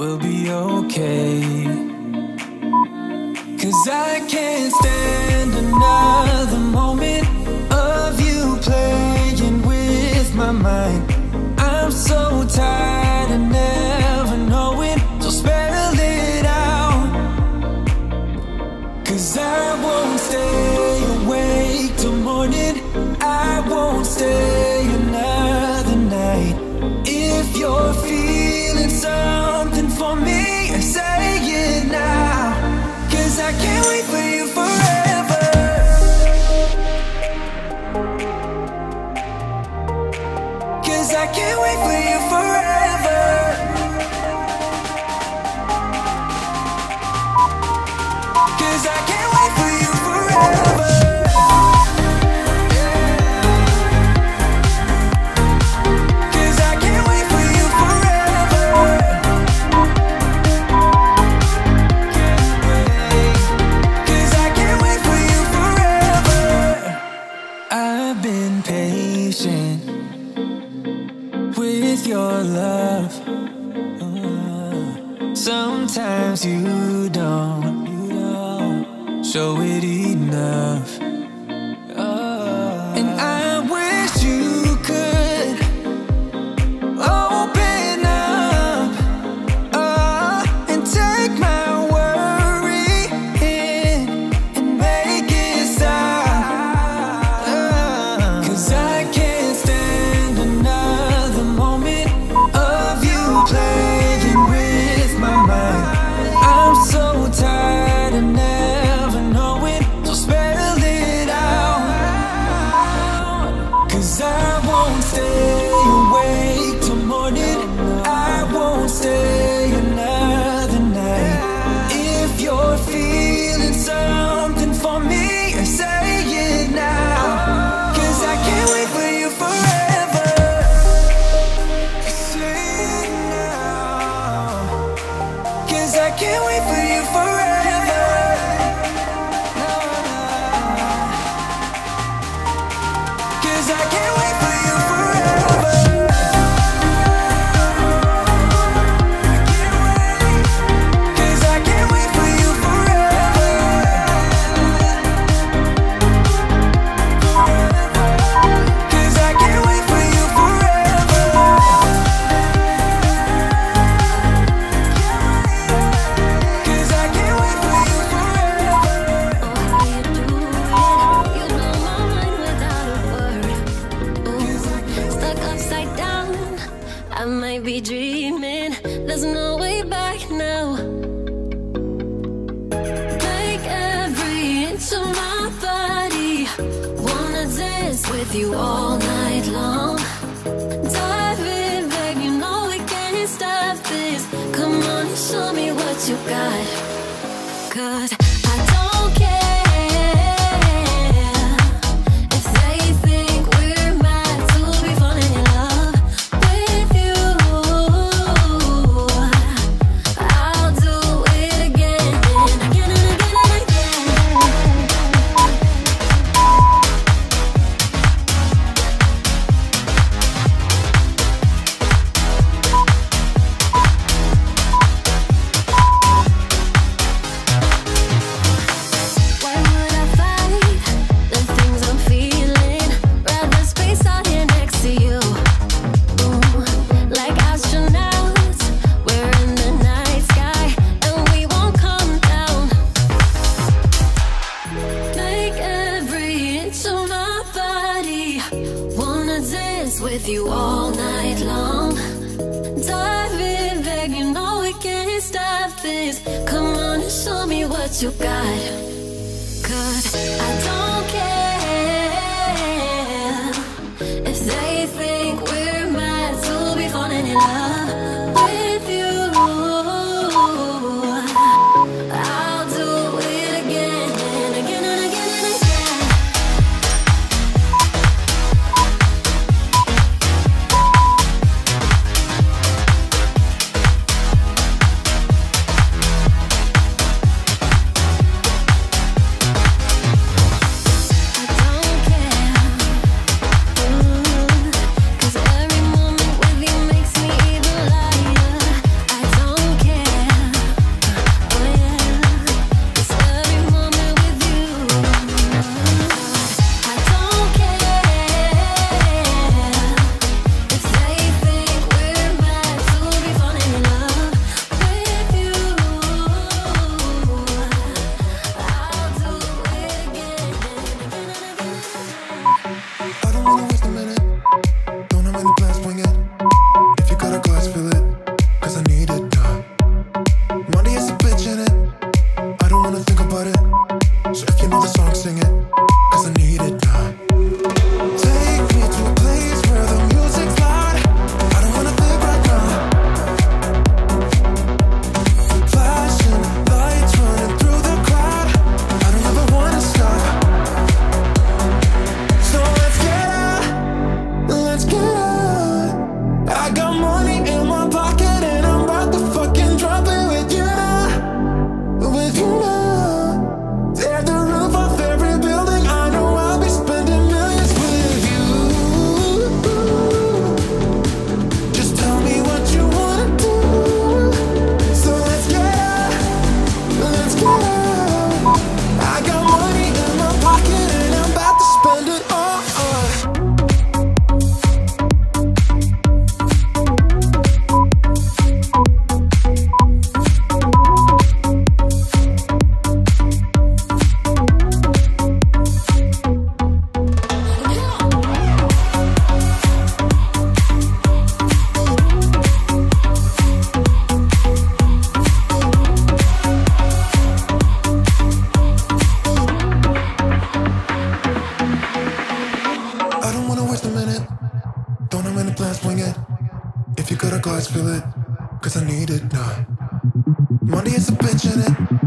we'll be okay. Cause I can't stand another moment of you playing with my mind. I'm so tired. I've been patient with your love. Sometimes you don't show it enough. I might be dreaming, there's no way back now. Take every inch of my body, wanna dance with you all night long. Dive in, babe. you know we can't stop this. Come on, show me what you got. Cause with you all night long. Dive in, beg, you know we can't stop this. Come on and show me what you got. Cause I don't. Money is a bitch in it,